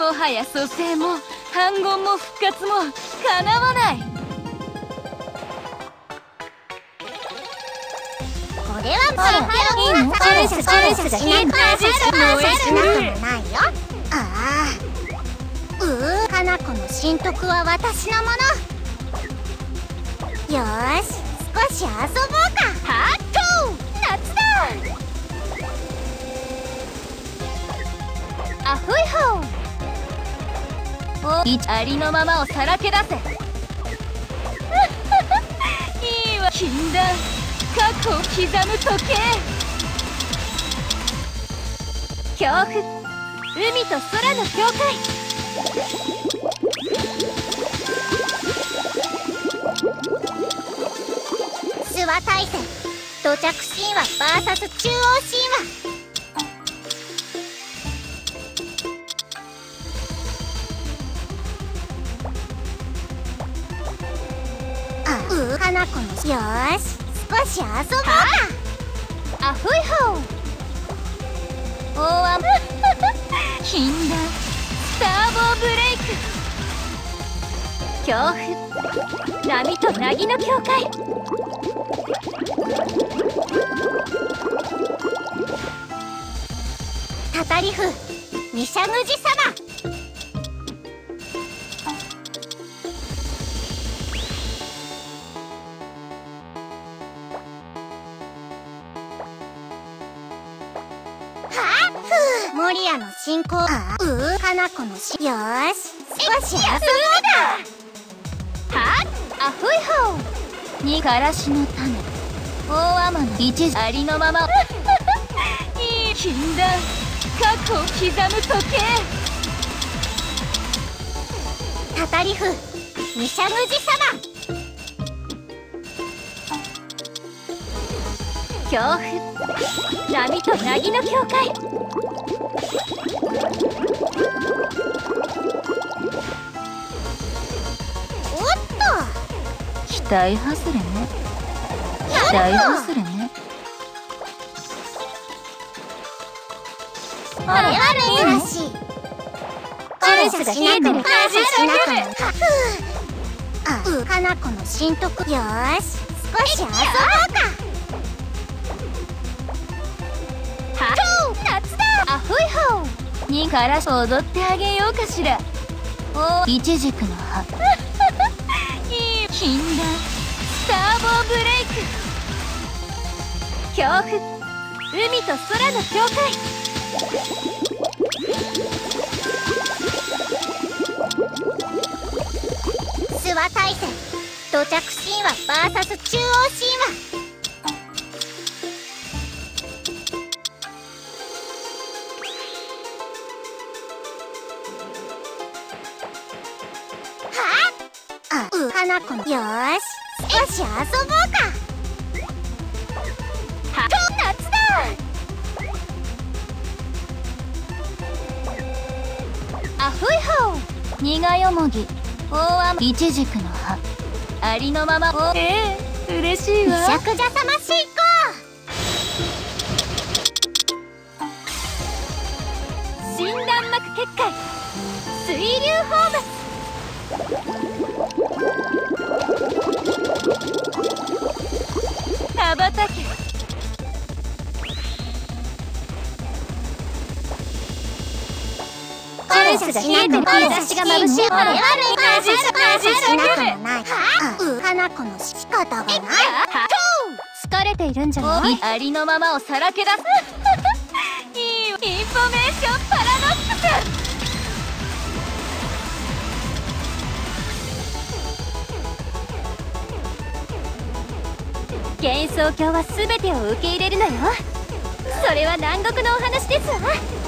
もはや蘇生も反言も復活もかなわない。これはもうハロウィンチャレンジチャレンジがしなくないよああうーかな子の新徳は私のものよーし少し遊ぼうかハッありのままをさらけ出せ。いいわ。禁断。過去を刻む時計。恐怖。海と空の境界。諏訪大戦土着神話 VS 中央神話。あうかな子のよーし少し遊ぼうか。アホイホー大雨禁断スターボーブレイク。恐怖。波と凪の境界。たたりふ。ミシャグジ様。ふう守屋の進行。あうーかな子のしよーし。少し遊ぼうか。はっアホイホーにからしの種。大雨の一時ありのまま。いい禁断。過去を刻む時計。たたりふミシャグジ様。恐怖。波と凪の境界と期待外れね。期待外れねこれは珍しい感謝しなくも感謝しなくもあうかな子の新徳よーし少し遊ぼうかは夏だアホイホーにからし踊ってあげようかしらおイチジクの葉いい禁断。スターボーブレイク。恐怖。海と空の境界。諏訪大戦。土着神話 VS 中央神話。はっあうかな子の。よーし。少し遊ぼうか。は夏だ。アホイホー苦よもぎ。大雨イチジクの葉。ありのまま。おええ嬉しいみわしゃくじゃさましいこ新弾幕結界。水流ホーム羽ばたけ。感謝しなくも日差しが眩しいこれは感謝し感謝しなくもないあうかな子の仕方がない疲れて。いるんじゃないありのままをさらけ出すいいインフォメーションパラドックス幻想郷は全てを受け入れるのよ。それは南国のお話ですわ。